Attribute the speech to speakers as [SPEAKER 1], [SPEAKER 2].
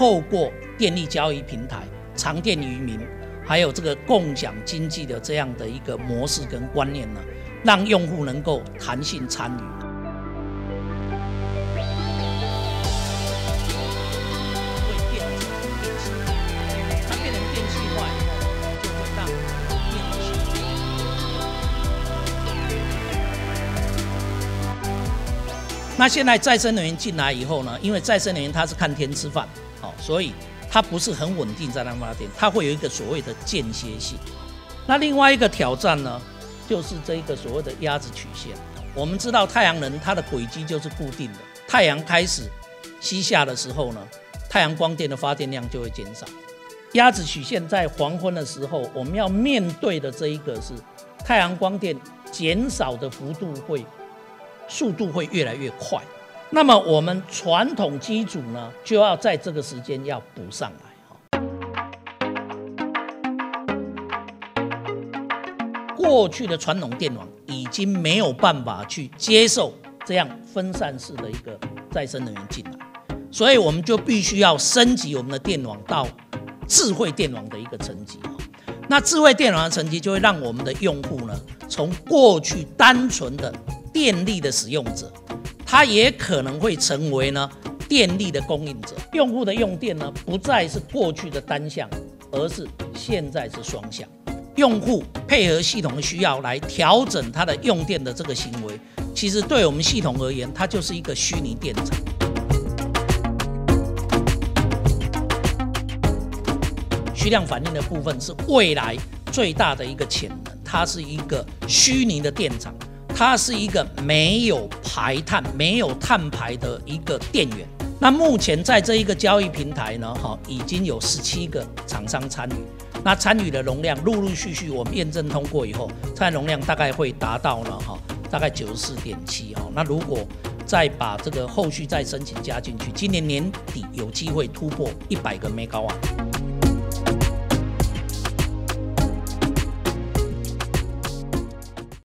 [SPEAKER 1] 透过电力交易平台、长电于民，还有这个共享经济的这样的一个模式跟观念呢，让用户能够弹性参与。它变成电气化以后，就会让电器那现在再生能源进来以后呢？因为再生能源它是看天吃饭，哦，所以它不是很稳定在那发电，它会有一个所谓的间歇性。那另外一个挑战呢，就是这一个所谓的鸭子曲线。我们知道太阳能它的轨迹就是固定的，太阳开始西下的时候呢，太阳光电的发电量就会减少。鸭子曲线在黄昏的时候，我们要面对的这一个是太阳光电减少的幅度会。速度会越来越快，那么我们传统机组呢，就要在这个时间要补上来。过去的传统电网已经没有办法去接受这样分散式的一个再生能源进来，所以我们就必须要升级我们的电网到智慧电网的一个层级。那智慧电网的层级就会让我们的用户呢，从过去单纯的电力的使用者，它也可能会成为呢电力的供应者。用户的用电呢，不再是过去的单向，而是现在是双向。用户配合系统的需要来调整它的用电的这个行为，其实对我们系统而言，它就是一个虚拟电厂。虚量反应的部分是未来最大的一个潜能，它是一个虚拟的电厂。它是一个没有排碳、没有碳排的一个电源。那目前在这一个交易平台呢，哈，已经有十七个厂商参与。那参与的容量陆陆续续，我们验证通过以后，参与容量大概会达到呢，哈，大概九十四点七哈。那如果再把这个后续再申请加进去，今年年底有机会突破一百个 megawatt。